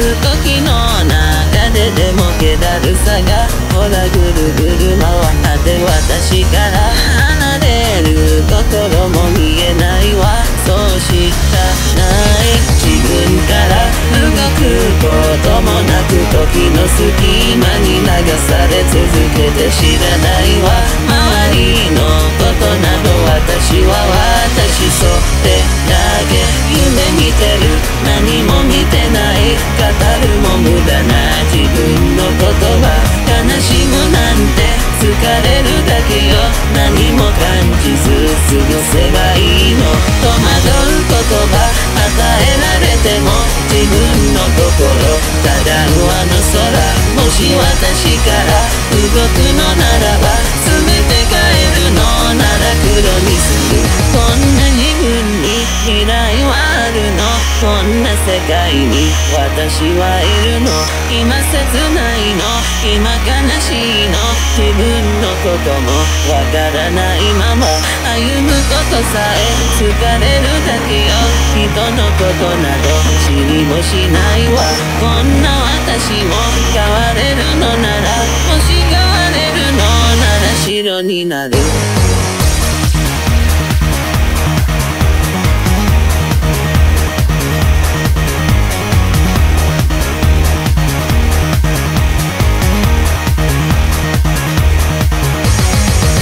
時の中ででも気だるさが。ほらぐるぐる回って私から。し私から動くのならば全て変えるの。なら黒にするこんな自分に未来はあるの。こんな世界に私はいるの。今切ないの。今悲しいの。自分のこともわからないまま。歩むことさえ疲れるだけよ。人のことなど知りもしないわ。こんな私も変われるのならもし変われるのなら白になる。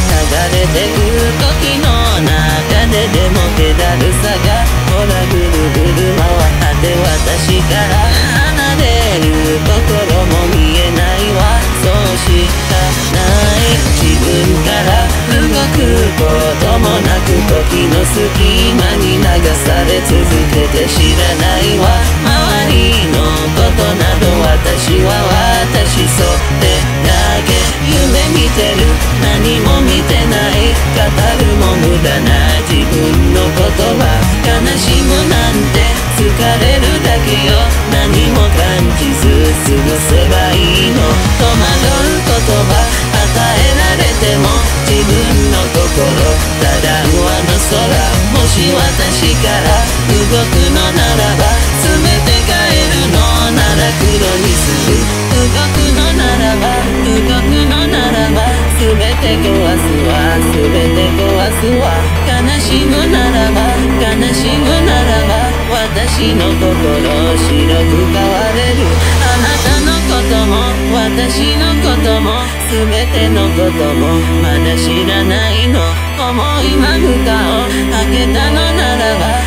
流れてくる時の中ででもなど私は私それだけ夢見てる何も見てない語るも無駄な自分のことは悲しむなんて疲れるだけよ何も感じず過ごせばいいの戸惑う言葉与えられても自分の心ただ上の空もし私から動くのならば全て壊すわ全て壊すわ悲しむならば悲しむならば私の心白く変われる。あなたのことも私のことも全てのこともまだ知らないの思いまぶたを開けたのならば。